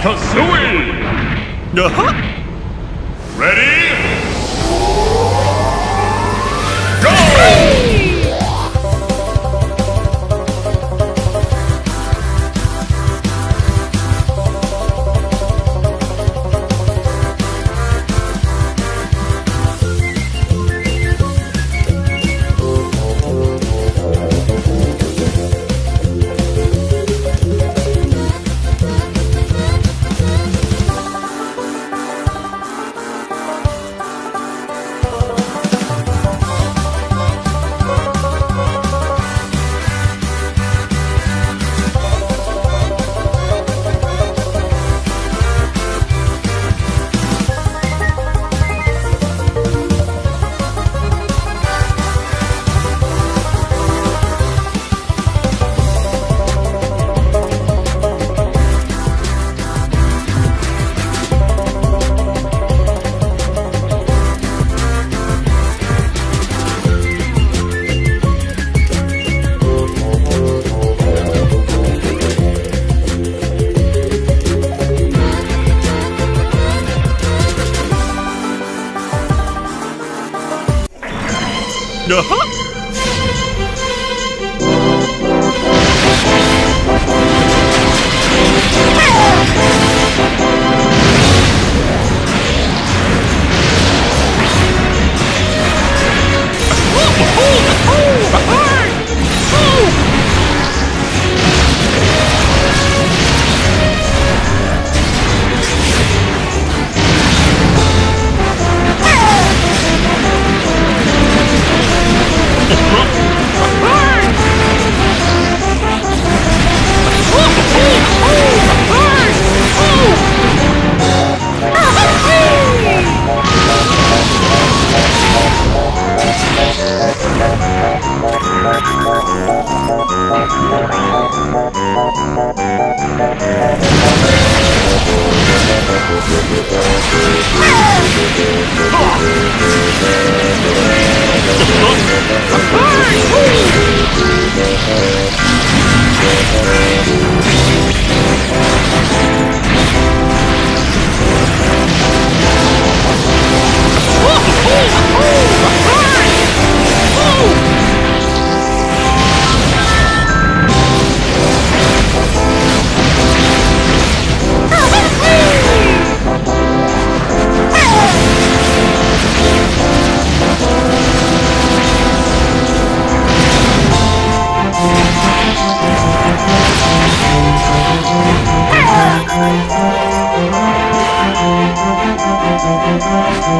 Kazooie! Uh-huh. Ready? No. Surprise! Oh!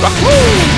Victory!